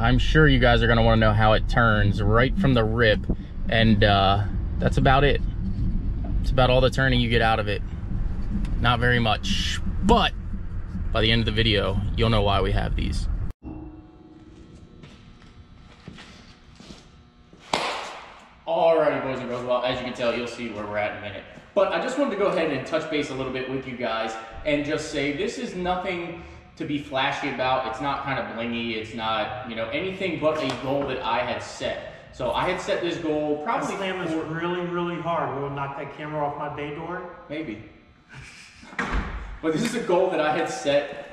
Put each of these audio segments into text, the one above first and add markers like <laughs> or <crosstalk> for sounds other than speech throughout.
I'm sure you guys are gonna wanna know how it turns right from the rib. And uh, that's about it. It's about all the turning you get out of it. Not very much, but by the end of the video, you'll know why we have these. Alrighty, boys and girls. Well, as you can tell, you'll see where we're at in a minute. But I just wanted to go ahead and touch base a little bit with you guys and just say this is nothing to be flashy about. It's not kind of blingy. It's not, you know, anything but a goal that I had set. So I had set this goal That probably slam is really, really hard. Will it knock that camera off my bay door? Maybe. but this is a goal that I had set.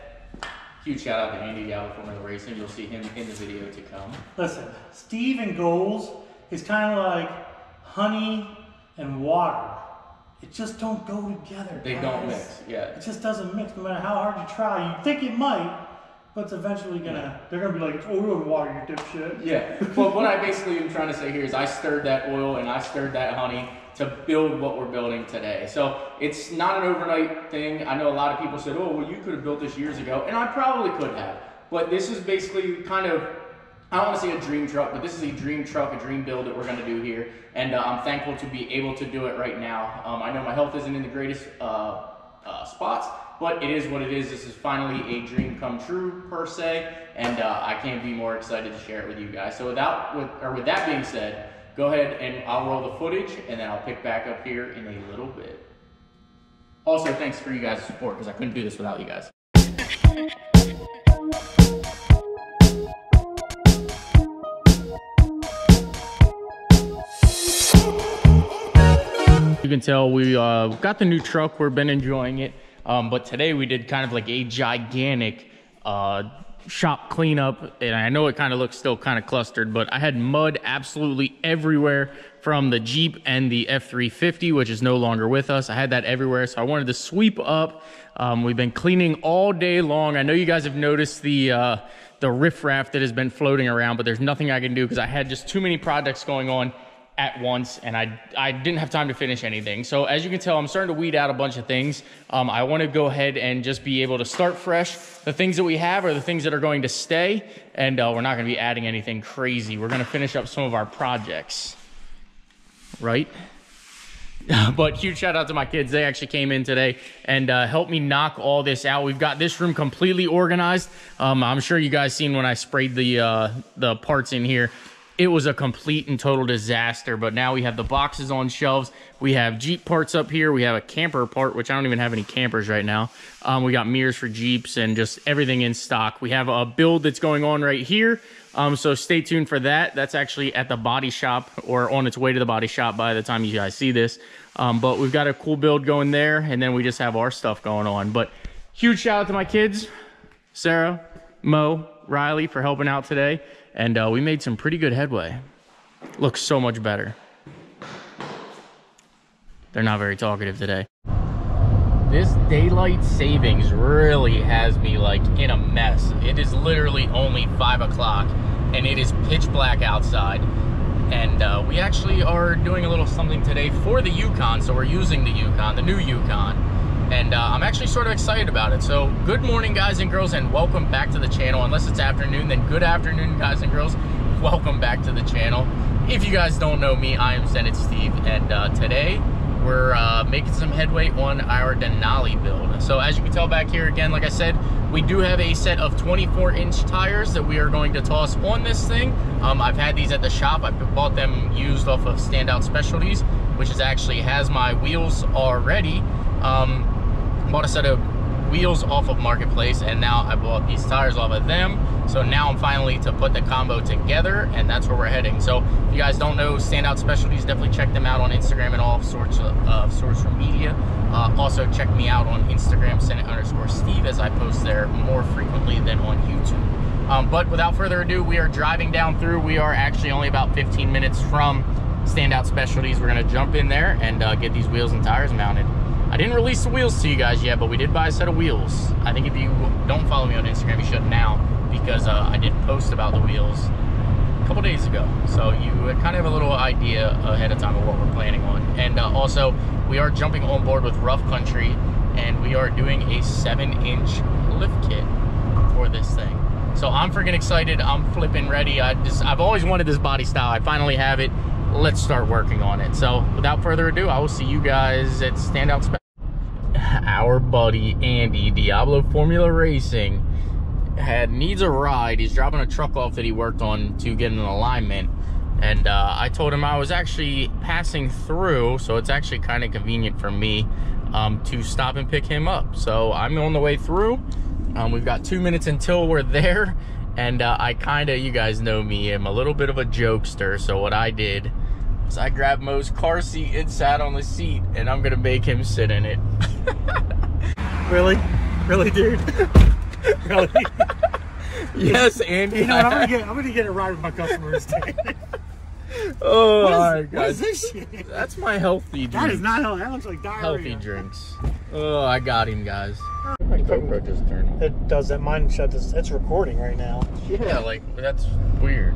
Huge shout out to Andy Diablo Formula Racing. You'll see him in the video to come. Listen, Steve and goals is kind of like honey and water. It just don't go together. They guys. don't mix. Yeah. It just doesn't mix no matter how hard you try. You think it might, but it's eventually gonna, they're gonna be like, it's oil and water, you dipshit. Yeah. But what I basically am trying to say here is I stirred that oil and I stirred that honey to build what we're building today. So it's not an overnight thing. I know a lot of people said, oh, well, you could have built this years ago. And I probably could have. But this is basically kind of, I don't want to say a dream truck, but this is a dream truck, a dream build that we're going to do here. And uh, I'm thankful to be able to do it right now. Um, I know my health isn't in the greatest uh, uh, spots, but it is what it is. This is finally a dream come true per se, and uh, I can't be more excited to share it with you guys. So without, with, or with that being said, go ahead and I'll roll the footage, and then I'll pick back up here in a little bit. Also, thanks for you guys' support because I couldn't do this without you guys. You can tell we uh, got the new truck. We've been enjoying it. Um, but today we did kind of like a gigantic uh, shop cleanup. And I know it kind of looks still kind of clustered, but I had mud absolutely everywhere from the Jeep and the F350, which is no longer with us. I had that everywhere. So I wanted to sweep up. Um, we've been cleaning all day long. I know you guys have noticed the, uh, the riffraff that has been floating around, but there's nothing I can do because I had just too many projects going on at once and I, I didn't have time to finish anything. So as you can tell, I'm starting to weed out a bunch of things. Um, I want to go ahead and just be able to start fresh. The things that we have are the things that are going to stay and uh, we're not going to be adding anything crazy. We're going to finish up some of our projects, right? <laughs> but huge shout out to my kids. They actually came in today and uh, helped me knock all this out. We've got this room completely organized. Um, I'm sure you guys seen when I sprayed the uh, the parts in here. It was a complete and total disaster. But now we have the boxes on shelves. We have Jeep parts up here. We have a camper part, which I don't even have any campers right now. Um, we got mirrors for Jeeps and just everything in stock. We have a build that's going on right here. Um, so stay tuned for that. That's actually at the body shop or on its way to the body shop by the time you guys see this. Um, but we've got a cool build going there, and then we just have our stuff going on. But huge shout out to my kids, Sarah, Mo, Riley for helping out today, and uh, we made some pretty good headway. Looks so much better. They're not very talkative today. This daylight savings really has me like in a mess. It is literally only five o'clock and it is pitch black outside. And uh, we actually are doing a little something today for the Yukon. So we're using the Yukon, the new Yukon. And uh, I'm actually sort of excited about it. So good morning, guys and girls, and welcome back to the channel. Unless it's afternoon, then good afternoon, guys and girls. Welcome back to the channel. If you guys don't know me, I am Send It Steve, and uh, today we're uh, making some headway on our Denali build. So as you can tell back here again, like I said, we do have a set of 24 inch tires that we are going to toss on this thing. Um, I've had these at the shop. I bought them used off of Standout Specialties, which is actually has my wheels already. Um, bought a set of wheels off of Marketplace and now I bought these tires off of them. So now I'm finally to put the combo together and that's where we're heading. So if you guys don't know Standout Specialties, definitely check them out on Instagram and all sorts of uh, social media. Uh, also check me out on Instagram, Sendit underscore Steve, as I post there more frequently than on YouTube. Um, but without further ado, we are driving down through. We are actually only about 15 minutes from Standout Specialties. We're gonna jump in there and uh, get these wheels and tires mounted. I didn't release the wheels to you guys yet, but we did buy a set of wheels. I think if you don't follow me on Instagram, you should now because uh, I did post about the wheels a couple days ago. So you kind of have a little idea ahead of time of what we're planning on. And uh, also, we are jumping on board with Rough Country and we are doing a seven inch lift kit for this thing. So I'm freaking excited. I'm flipping ready. I just, I've always wanted this body style. I finally have it. Let's start working on it. So without further ado, I will see you guys at Standout Spec. Our buddy Andy, Diablo Formula Racing, had needs a ride. He's dropping a truck off that he worked on to get an alignment. And uh, I told him I was actually passing through, so it's actually kind of convenient for me um, to stop and pick him up. So I'm on the way through. Um, we've got two minutes until we're there. And uh, I kind of, you guys know me, I'm a little bit of a jokester. So what I did is I grabbed Mo's car seat and sat on the seat, and I'm gonna make him sit in it. <laughs> Really? Really, dude? <laughs> really? yes, Andy. You know what? I'm gonna get I'm gonna get a ride with my customer instead. <laughs> oh What is, my what god. is this shit? That's my healthy drink. That is not healthy. That looks like diarrhea. healthy drinks. Oh, I got him, guys. My GoPro just turned. It does that. Mine shut this. It's recording right now. Yeah, like that's weird.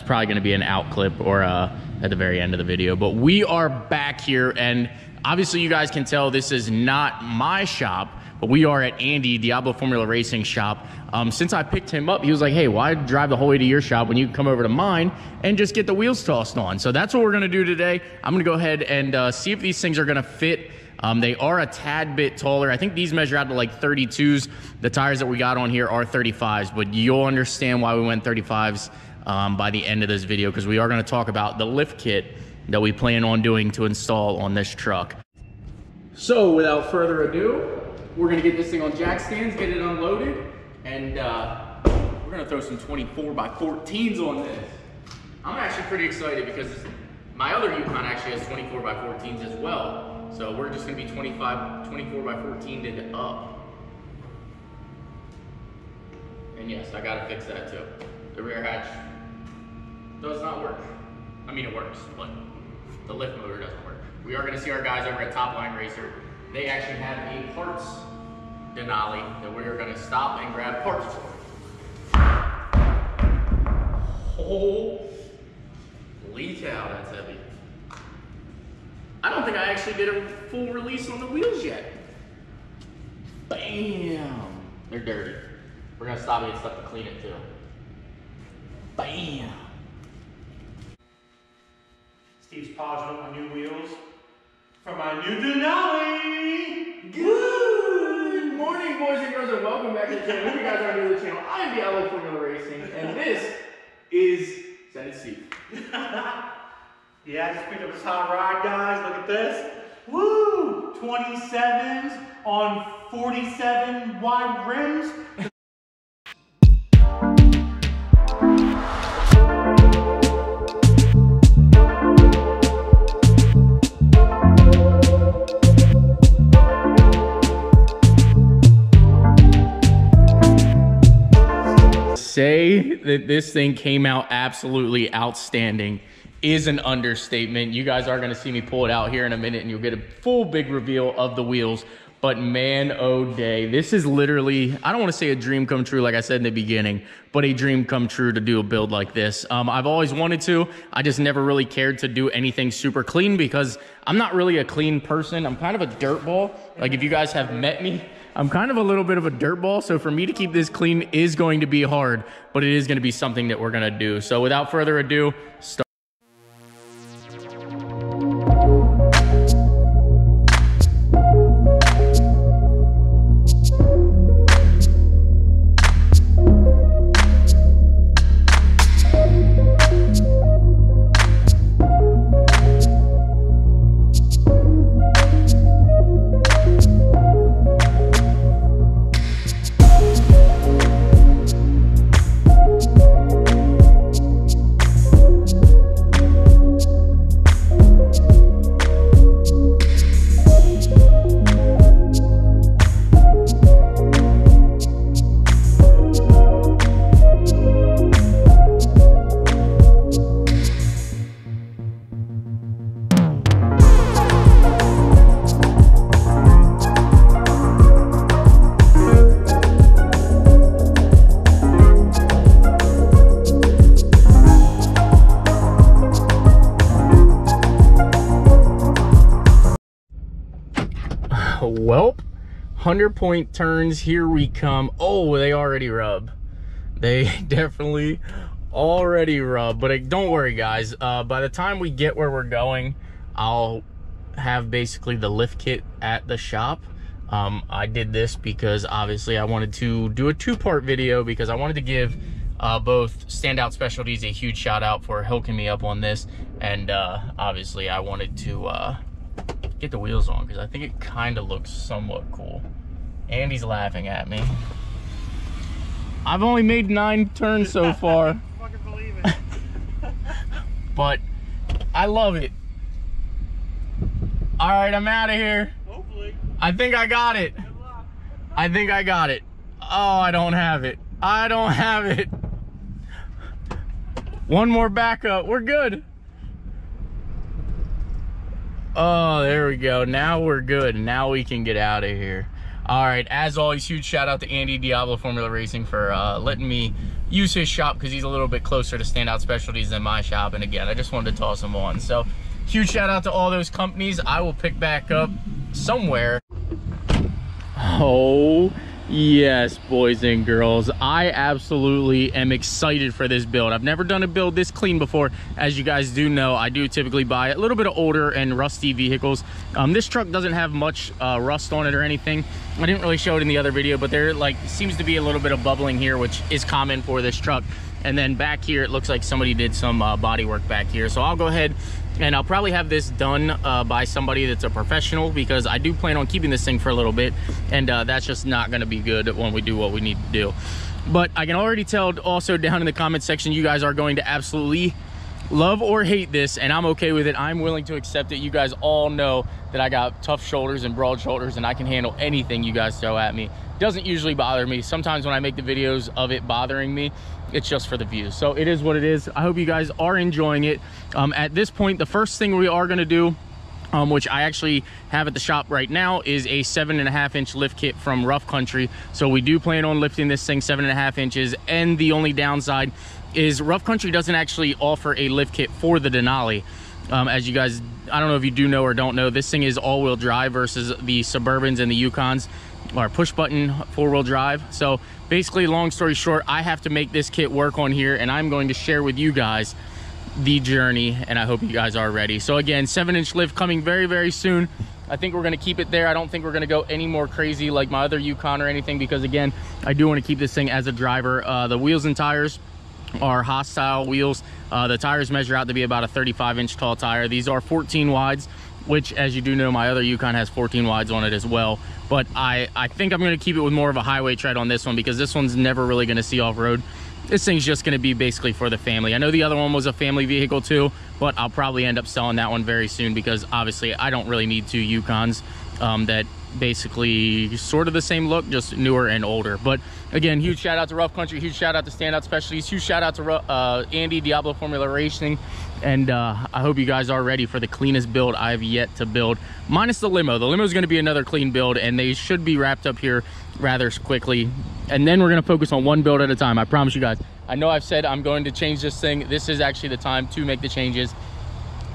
That's probably going to be an out clip or uh, at the very end of the video. But we are back here, and obviously, you guys can tell this is not my shop, but we are at Andy Diablo Formula Racing shop. Um, since I picked him up, he was like, "Hey, why drive the whole way to your shop when you can come over to mine and just get the wheels tossed on?" So that's what we're going to do today. I'm going to go ahead and uh, see if these things are going to fit. Um, they are a tad bit taller. I think these measure out to like 32s. The tires that we got on here are 35s, but you'll understand why we went 35s um, by the end of this video because we are going to talk about the lift kit that we plan on doing to install on this truck. So without further ado, we're going to get this thing on jack stands, get it unloaded, and uh, we're going to throw some 24 by 14s on this. I'm actually pretty excited because my other Yukon actually has 24 by 14s as well. So we're just going to be 25, 24 by 14 it up. And yes, I gotta fix that too. The rear hatch does not work. I mean, it works, but the lift motor doesn't work. We are gonna see our guys over at Top Line Racer. They actually have a parts Denali that we are gonna stop and grab parts for. Holy cow, that's heavy. I don't think I actually did a full release on the wheels yet. Bam! They're dirty. We're gonna stop and get stuff to clean it too. Bam! Steve's polishing up my new wheels for my new Denali. Good morning, boys and girls, and welcome back to the channel. If you guys are new to the channel, I am Diablo Formula Racing, and this is Send It Steve. Yeah, I just picked up this hot ride, guys. Look at this. Woo! 27s on 47 wide rims. Say that this thing came out absolutely outstanding is an understatement. You guys are going to see me pull it out here in a minute and you'll get a full big reveal of the wheels. But man, oh day, this is literally, I don't want to say a dream come true, like I said in the beginning, but a dream come true to do a build like this. Um, I've always wanted to, I just never really cared to do anything super clean because I'm not really a clean person. I'm kind of a dirtball. Like if you guys have met me, I'm kind of a little bit of a dirtball. So for me to keep this clean is going to be hard, but it is going to be something that we're going to do. So without further ado, start. 100 point turns, here we come. Oh, they already rub. They <laughs> definitely already rub, but don't worry guys. Uh, by the time we get where we're going, I'll have basically the lift kit at the shop. Um, I did this because obviously I wanted to do a two-part video because I wanted to give uh, both Standout Specialties a huge shout out for hooking me up on this. And uh, obviously I wanted to uh, get the wheels on because I think it kind of looks somewhat cool. Andy's laughing at me. I've only made nine turns so <laughs> far. <laughs> but I love it. All right, I'm out of here. Hopefully. I think I got it. I think I got it. Oh, I don't have it. I don't <laughs> have it. One more backup. We're good. Oh, there we go. Now we're good. Now we can get out of here. All right, as always, huge shout out to Andy Diablo Formula Racing for uh, letting me use his shop because he's a little bit closer to standout specialties than my shop. And again, I just wanted to toss him on. So huge shout out to all those companies. I will pick back up somewhere. Oh, yes, boys and girls. I absolutely am excited for this build. I've never done a build this clean before. As you guys do know, I do typically buy a little bit of older and rusty vehicles. Um, this truck doesn't have much uh, rust on it or anything. I didn't really show it in the other video, but there like seems to be a little bit of bubbling here, which is common for this truck. And then back here, it looks like somebody did some uh, body work back here. So I'll go ahead and I'll probably have this done uh, by somebody that's a professional because I do plan on keeping this thing for a little bit and uh, that's just not going to be good when we do what we need to do. But I can already tell also down in the comment section you guys are going to absolutely love or hate this and I'm okay with it. I'm willing to accept it. You guys all know that I got tough shoulders and broad shoulders and I can handle anything you guys throw at me. Doesn't usually bother me. Sometimes when I make the videos of it bothering me, it's just for the views so it is what it is i hope you guys are enjoying it um, at this point the first thing we are going to do um, which I actually have at the shop right now is a seven and a half inch lift kit from Rough Country. So we do plan on lifting this thing seven and a half inches. And the only downside is Rough Country doesn't actually offer a lift kit for the Denali. Um, as you guys, I don't know if you do know or don't know, this thing is all wheel drive versus the Suburbans and the Yukons or push button four wheel drive. So basically long story short, I have to make this kit work on here and I'm going to share with you guys the journey and I hope you guys are ready. So again, seven inch lift coming very, very soon. I think we're gonna keep it there. I don't think we're gonna go any more crazy like my other Yukon or anything because again, I do wanna keep this thing as a driver. Uh, the wheels and tires are Hostile wheels. Uh, the tires measure out to be about a 35 inch tall tire. These are 14 wides which as you do know my other Yukon has 14 wides on it as well. But I I think I'm to keep it with more of a highway tread on this one because this one's never really to see off-road. This thing's just to be basically for the family. I know the other one was a family vehicle too but I'll probably end up selling that one very soon because obviously I don't really need two Yukons um, that basically sort of the same look just newer and older. But again huge shout out to rough country huge shout out to standout specialties huge shout out to uh, andy diablo formula racing and uh, i hope you guys are ready for the cleanest build i've yet to build minus the limo the limo is going to be another clean build and they should be wrapped up here rather quickly and then we're going to focus on one build at a time i promise you guys i know i've said i'm going to change this thing this is actually the time to make the changes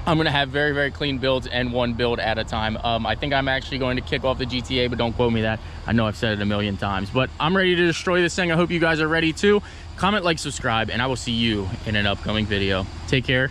I'm gonna have very, very clean builds and one build at a time. Um, I think I'm actually going to kick off the GTA, but don't quote me that. I know I've said it a million times, but I'm ready to destroy this thing. I hope you guys are ready too. Comment, like, subscribe, and I will see you in an upcoming video. Take care.